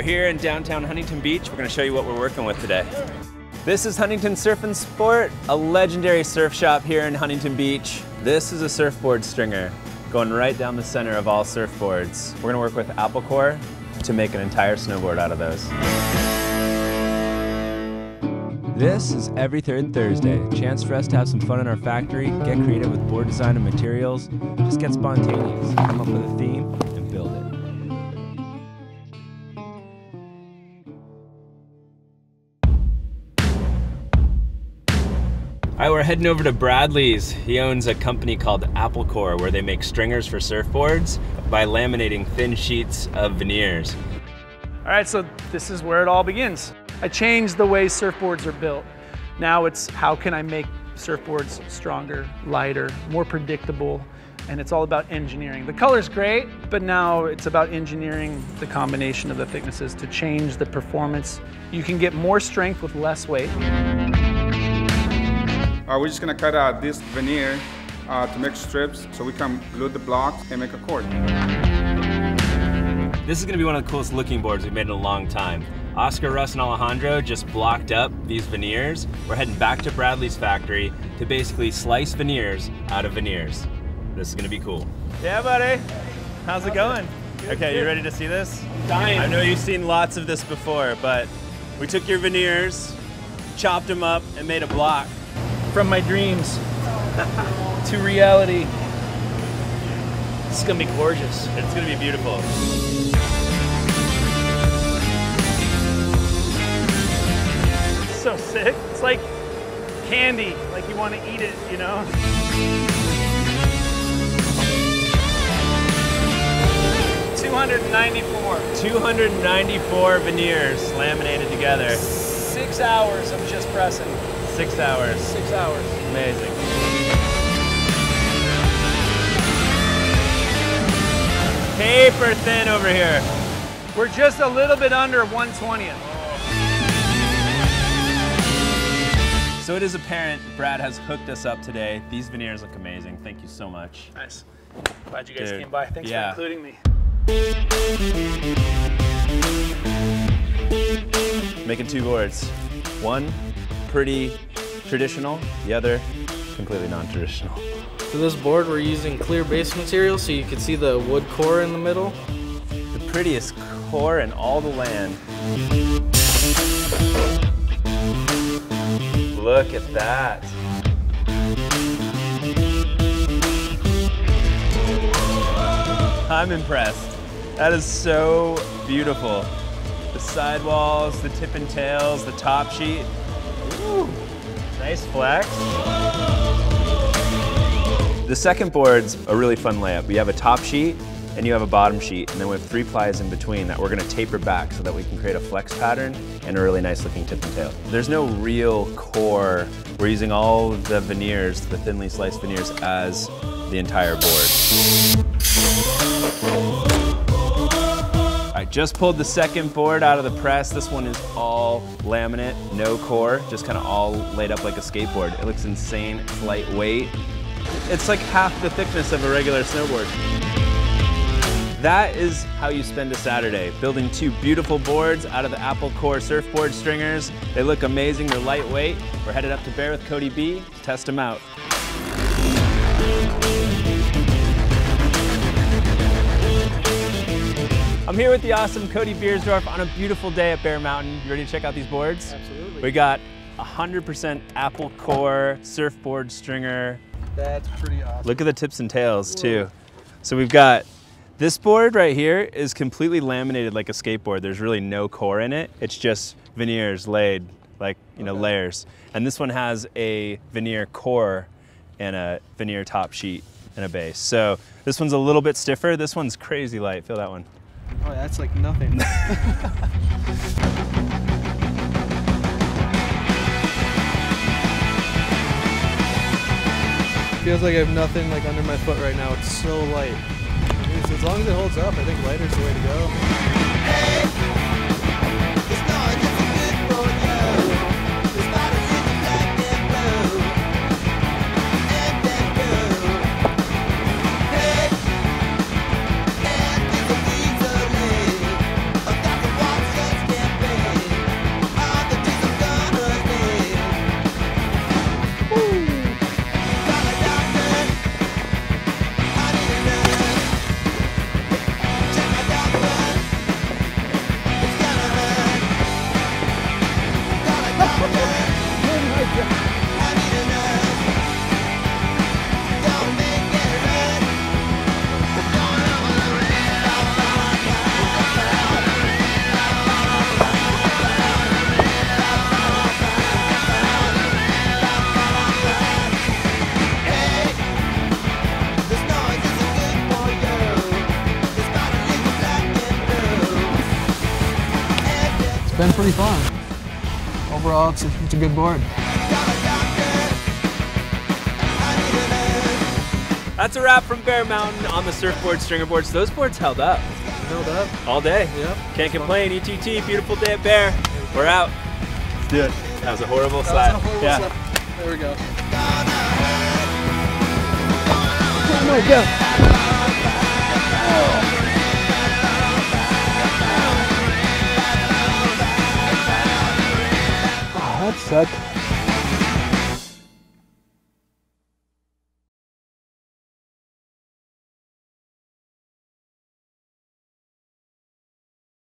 We're here in downtown Huntington Beach. We're gonna show you what we're working with today. This is Huntington Surf and Sport, a legendary surf shop here in Huntington Beach. This is a surfboard stringer going right down the center of all surfboards. We're gonna work with Appelcore to make an entire snowboard out of those. This is every third Thursday. Chance for us to have some fun in our factory, get creative with board design and materials, just get spontaneous, come up with a theme, All right, we're heading over to Bradley's. He owns a company called Appelcore where they make stringers for surfboards by laminating thin sheets of veneers. All right, so this is where it all begins. I changed the way surfboards are built. Now it's how can I make surfboards stronger, lighter, more predictable, and it's all about engineering. The color's great, but now it's about engineering the combination of the thicknesses to change the performance. You can get more strength with less weight. Uh, we're just gonna cut out this veneer uh, to make strips so we can glue the blocks and make a cord. This is gonna be one of the coolest looking boards we've made in a long time. Oscar, Russ, and Alejandro just blocked up these veneers. We're heading back to Bradley's factory to basically slice veneers out of veneers. This is gonna be cool. Yeah, buddy. How's it going? Okay, you ready to see this? Dying. I know you've seen lots of this before, but we took your veneers, chopped them up, and made a block. From my dreams to reality. It's gonna be gorgeous. It's gonna be beautiful. so sick. It's like candy, like you want to eat it, you know? Two hundred ninety-four. 294 veneers laminated together. Six hours of just pressing. Six hours. Six hours. Amazing. Paper thin over here. We're just a little bit under 120th. So it is apparent Brad has hooked us up today. These veneers look amazing. Thank you so much. Nice. Glad you guys Dude, came by. Thanks yeah. for including me. Making two boards. One pretty traditional, the other completely non-traditional. For this board, we're using clear base material so you can see the wood core in the middle. The prettiest core in all the land. Look at that. I'm impressed. That is so beautiful. The sidewalls, the tip and tails, the top sheet. Ooh, nice flex. The second board's a really fun layup. We have a top sheet and you have a bottom sheet, and then we have three plies in between that we're gonna taper back so that we can create a flex pattern and a really nice looking tip and tail. There's no real core. We're using all the veneers, the thinly sliced veneers, as the entire board. Just pulled the second board out of the press. This one is all laminate, no core, just kind of all laid up like a skateboard. It looks insane, it's lightweight. It's like half the thickness of a regular snowboard. That is how you spend a Saturday, building two beautiful boards out of the Appelcore surfboard stringers. They look amazing, they're lightweight. We're headed up to Bear with Cody B to test them out. I'm here with the awesome Cody Beersdorf on a beautiful day at Bear Mountain. You ready to check out these boards? Absolutely. We got 100% Appelcore surfboard stringer. That's pretty awesome. Look at the tips and tails too. So we've got this board right here is completely laminated like a skateboard. There's really no core in it. It's just veneers laid like, you know, layers. And this one has a veneer core and a veneer top sheet and a base. So this one's a little bit stiffer. This one's crazy light. Feel that one. Oh, that's like nothing. Feels like I have nothing like under my foot right now. It's so light. As long as it holds up, I think lighter's the way to go. Been pretty fun. Overall, it's a, it's a good board. That's a wrap from Bear Mountain on the surfboard, stringer boards. Those boards held up Held up. all day. Yep. Can't complain. ETT, beautiful day at Bear. We're out. Let's do it. That was a horrible slide. That's a horrible yeah. slide. There we go. That sucked.